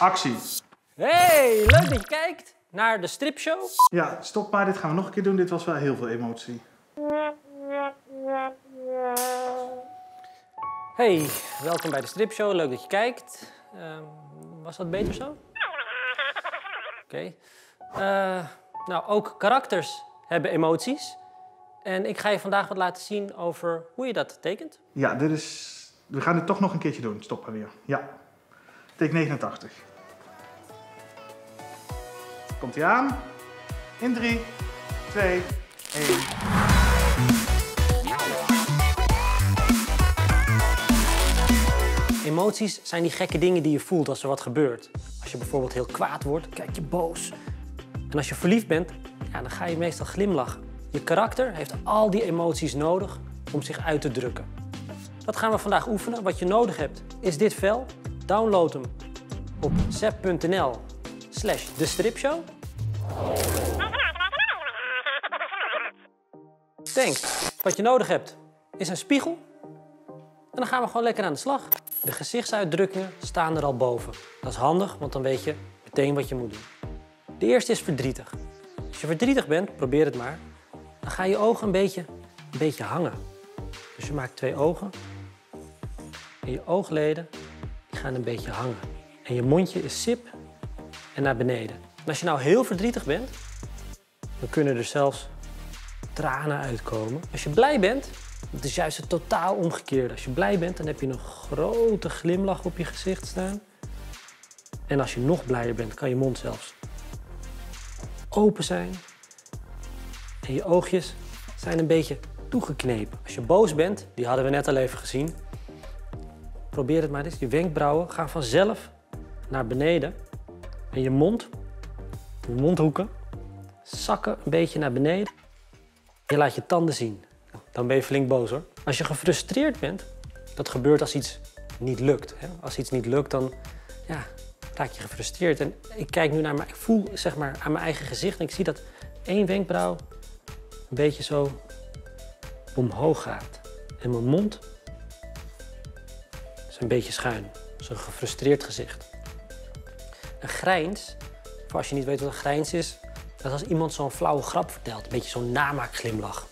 Actie. Hey, leuk dat je kijkt naar de stripshow. Ja, stop maar. Dit gaan we nog een keer doen. Dit was wel heel veel emotie. Hey, welkom bij de stripshow. Leuk dat je kijkt. Ehm, was dat beter zo? Oké. Eh, nou, ook karakters hebben emoties. En ik ga je vandaag wat laten zien over hoe je dat tekent. Ja, dit is... We gaan dit toch nog een keertje doen. Stop maar weer. Ja. Take 89. Komt hij aan? In 3, 2, 1. Emoties zijn die gekke dingen die je voelt als er wat gebeurt. Als je bijvoorbeeld heel kwaad wordt, kijk je boos. En als je verliefd bent, ja, dan ga je meestal glimlachen. Je karakter heeft al die emoties nodig om zich uit te drukken. Dat gaan we vandaag oefenen. Wat je nodig hebt is dit vel. Download hem op zep.nl slash de stripshow. Thanks. Wat je nodig hebt is een spiegel. En dan gaan we gewoon lekker aan de slag. De gezichtsuitdrukkingen staan er al boven. Dat is handig, want dan weet je meteen wat je moet doen. De eerste is verdrietig. Als je verdrietig bent, probeer het maar. Dan gaan je ogen een beetje, een beetje hangen. Dus je maakt twee ogen. En je oogleden die gaan een beetje hangen. En je mondje is sip en naar beneden. En als je nou heel verdrietig bent, dan kunnen er zelfs tranen uitkomen. Als je blij bent, dat is juist het totaal omgekeerde. Als je blij bent, dan heb je een grote glimlach op je gezicht staan. En als je nog blijer bent, kan je mond zelfs open zijn. En je oogjes zijn een beetje toegeknepen. Als je boos bent, die hadden we net al even gezien. Probeer het maar eens. Je wenkbrauwen gaan vanzelf naar beneden. En je mond, je mondhoeken, zakken een beetje naar beneden. Je laat je tanden zien. Dan ben je flink boos hoor. Als je gefrustreerd bent, dat gebeurt als iets niet lukt. Hè? Als iets niet lukt, dan ja, raak je gefrustreerd. En ik kijk nu naar mijn, ik voel zeg maar aan mijn eigen gezicht en ik zie dat één wenkbrauw een beetje zo omhoog gaat. En mijn mond is een beetje schuin. Een gefrustreerd gezicht. Een grijns, voor als je niet weet wat een grijns is, dat is als iemand zo'n flauwe grap vertelt. Een beetje zo'n namaakglimlach.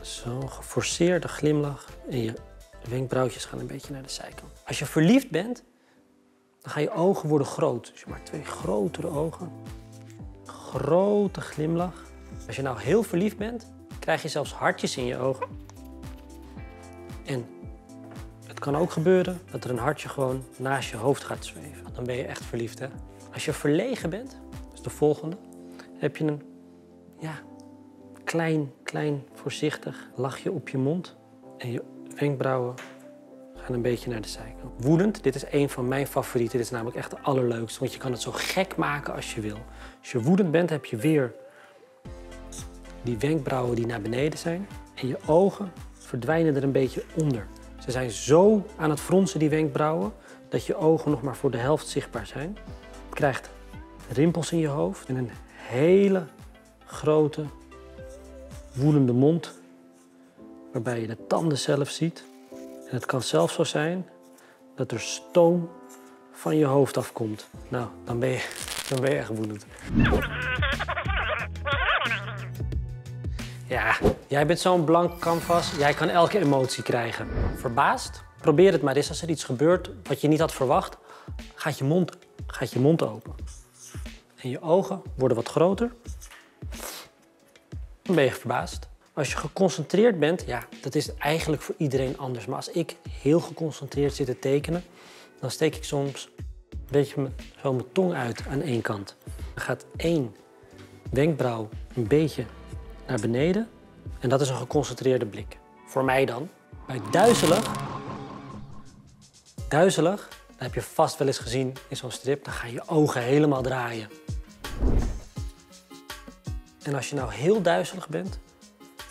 Zo'n geforceerde glimlach en je wenkbrauwtjes gaan een beetje naar de zijkant. Als je verliefd bent, dan gaan je ogen worden groot. Dus je maakt twee grotere ogen. Grote glimlach. Als je nou heel verliefd bent, krijg je zelfs hartjes in je ogen. En het kan ook gebeuren dat er een hartje gewoon naast je hoofd gaat zweven. Dan ben je echt verliefd, hè? Als je verlegen bent, dat is de volgende, heb je een ja, klein, klein, voorzichtig lachje op je mond. En je wenkbrauwen gaan een beetje naar de zijkant. Woedend, dit is een van mijn favorieten. Dit is namelijk echt de allerleukste, want je kan het zo gek maken als je wil. Als je woedend bent, heb je weer die wenkbrauwen die naar beneden zijn. En je ogen verdwijnen er een beetje onder. Ze zijn zo aan het fronsen, die wenkbrauwen, dat je ogen nog maar voor de helft zichtbaar zijn. Je krijgt rimpels in je hoofd en een hele grote, woedende mond, waarbij je de tanden zelf ziet. En het kan zelfs zo zijn dat er stoom van je hoofd afkomt. Nou, dan ben je, dan ben je echt woedend. Ja, jij bent zo'n blank canvas. Jij kan elke emotie krijgen. Verbaasd? Probeer het maar eens. Als er iets gebeurt wat je niet had verwacht, gaat je mond, gaat je mond open. En je ogen worden wat groter. Dan ben je verbaasd. Als je geconcentreerd bent, ja, dat is eigenlijk voor iedereen anders. Maar als ik heel geconcentreerd zit te tekenen, dan steek ik soms een beetje zo mijn tong uit aan één kant. Dan gaat één wenkbrauw een beetje naar beneden. En dat is een geconcentreerde blik. Voor mij dan. Bij duizelig, duizelig, dat heb je vast wel eens gezien in zo'n strip, dan gaan je ogen helemaal draaien. En als je nou heel duizelig bent,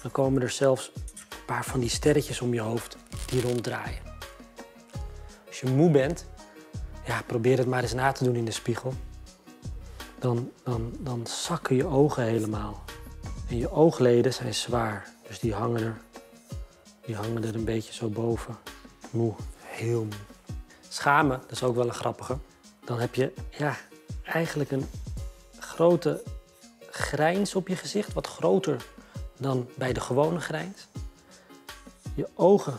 dan komen er zelfs een paar van die sterretjes om je hoofd die ronddraaien. Als je moe bent, ja, probeer het maar eens na te doen in de spiegel. Dan, dan, dan zakken je ogen helemaal. En je oogleden zijn zwaar, dus die hangen er, die hangen er een beetje zo boven. Moe, heel moe. schamen, dat is ook wel een grappige. Dan heb je ja, eigenlijk een grote grijns op je gezicht, wat groter dan bij de gewone grijns. Je ogen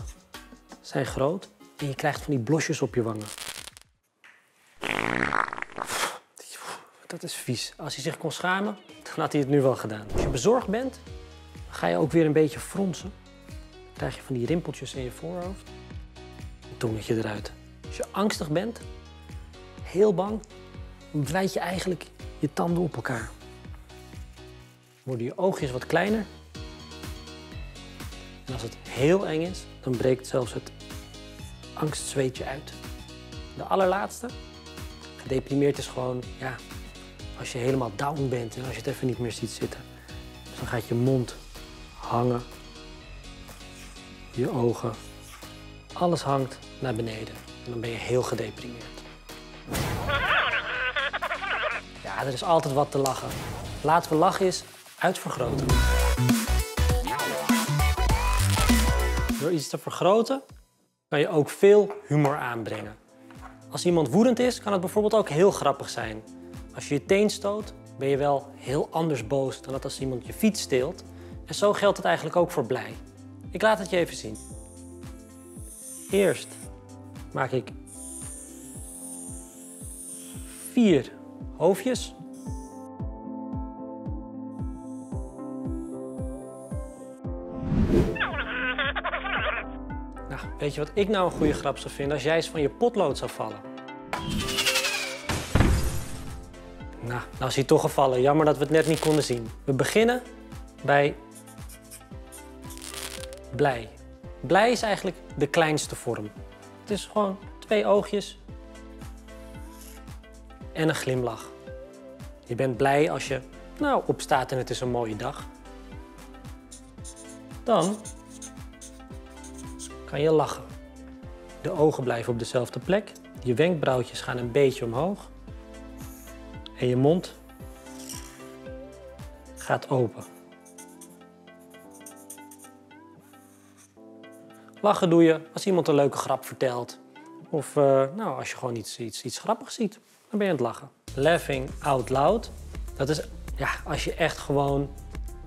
zijn groot en je krijgt van die blosjes op je wangen. Dat is vies. Als hij zich kon schamen, dan had hij het nu wel gedaan. Als je bezorgd bent, ga je ook weer een beetje fronsen. Dan krijg je van die rimpeltjes in je voorhoofd. Een tongetje eruit. Als je angstig bent, heel bang, dan wijd je eigenlijk je tanden op elkaar. Worden je oogjes wat kleiner. En als het heel eng is, dan breekt zelfs het angstzweetje uit. De allerlaatste, gedeprimeerd is gewoon, ja, als je helemaal down bent en als je het even niet meer ziet zitten. Dan gaat je mond hangen, je ogen, alles hangt naar beneden. En dan ben je heel gedeprimeerd. Ja, er is altijd wat te lachen. Laten we lachen is uitvergroten. Door iets te vergroten kan je ook veel humor aanbrengen. Als iemand woedend is, kan het bijvoorbeeld ook heel grappig zijn. Als je je teen stoot, ben je wel heel anders boos dan dat als iemand je fiets steelt. En zo geldt het eigenlijk ook voor blij. Ik laat het je even zien. Eerst maak ik vier hoofdjes. Nou, weet je wat ik nou een goede grap zou vinden? Als jij eens van je potlood zou vallen. Nou, nou is hij toch gevallen. Jammer dat we het net niet konden zien. We beginnen bij blij. Blij is eigenlijk de kleinste vorm. Het is gewoon twee oogjes en een glimlach. Je bent blij als je nou, opstaat en het is een mooie dag. Dan kan je lachen. De ogen blijven op dezelfde plek. Je wenkbrauwtjes gaan een beetje omhoog. En je mond gaat open. Lachen doe je als iemand een leuke grap vertelt. Of uh, nou, als je gewoon iets, iets, iets grappigs ziet, dan ben je aan het lachen. Laughing out loud, dat is ja, als je echt gewoon,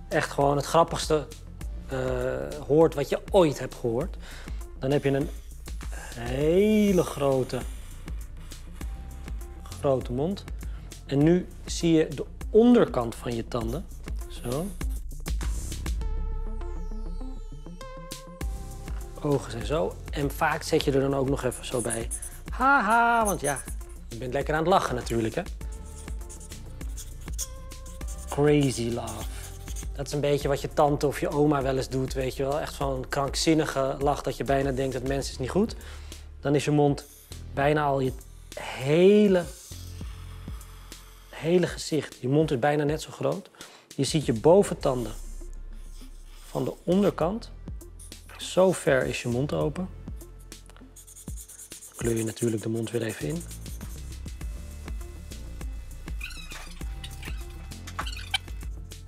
echt gewoon het grappigste uh, hoort wat je ooit hebt gehoord. Dan heb je een hele grote, grote mond. En nu zie je de onderkant van je tanden. Zo. Ogen zijn zo. En vaak zet je er dan ook nog even zo bij. Haha, want ja, je bent lekker aan het lachen natuurlijk, hè? Crazy love. Dat is een beetje wat je tante of je oma wel eens doet, weet je wel. Echt zo'n krankzinnige lach dat je bijna denkt dat mensen is niet goed. Dan is je mond bijna al je hele, hele gezicht. Je mond is bijna net zo groot. Je ziet je boventanden van de onderkant. Zo ver is je mond open. Dan kleur je natuurlijk de mond weer even in.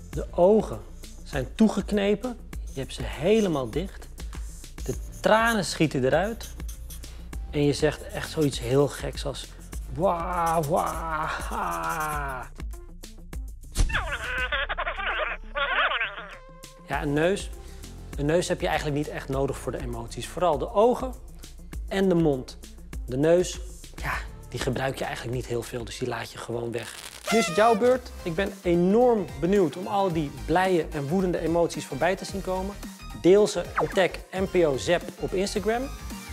De ogen zijn toegeknepen. Je hebt ze helemaal dicht. De tranen schieten eruit. En je zegt echt zoiets heel geks als... Wah. Ja, een neus. Een neus heb je eigenlijk niet echt nodig voor de emoties. Vooral de ogen en de mond. De neus, ja, die gebruik je eigenlijk niet heel veel, dus die laat je gewoon weg. Nu is het jouw beurt. Ik ben enorm benieuwd om al die blije en woedende emoties voorbij te zien komen. Deel ze en tag NPO Zep op Instagram.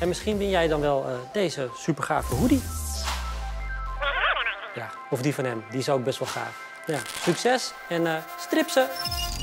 En misschien win jij dan wel uh, deze super gave hoodie. Of die van hem. Die is ook best wel gaaf. Ja, succes en uh, strip ze!